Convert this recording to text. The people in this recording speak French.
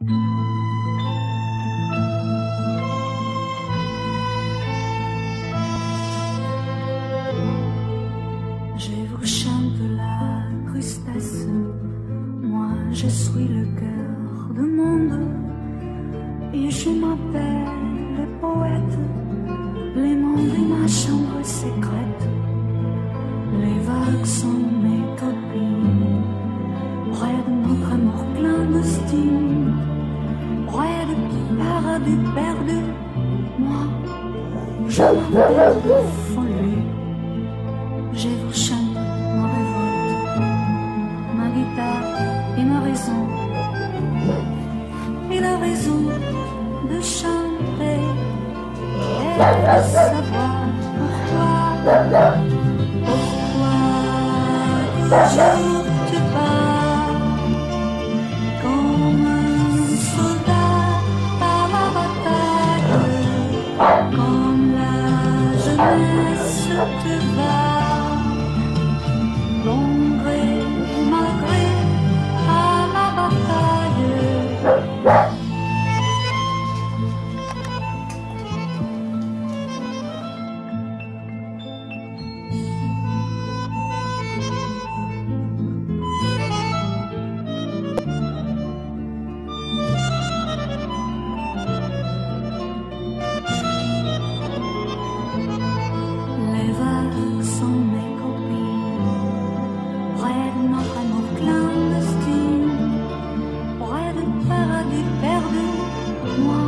Je vous chante la tristesse, moi je suis le cœur du monde. Et je m'appelle le poète, les mondes de ma chambre secrète, les vagues sont mes copines, près de notre amour clandestine, près je folie. Chante ma révolte, ma guitare et ma raison. Et la raison de chanter et de savoir pourquoi, pourquoi? one.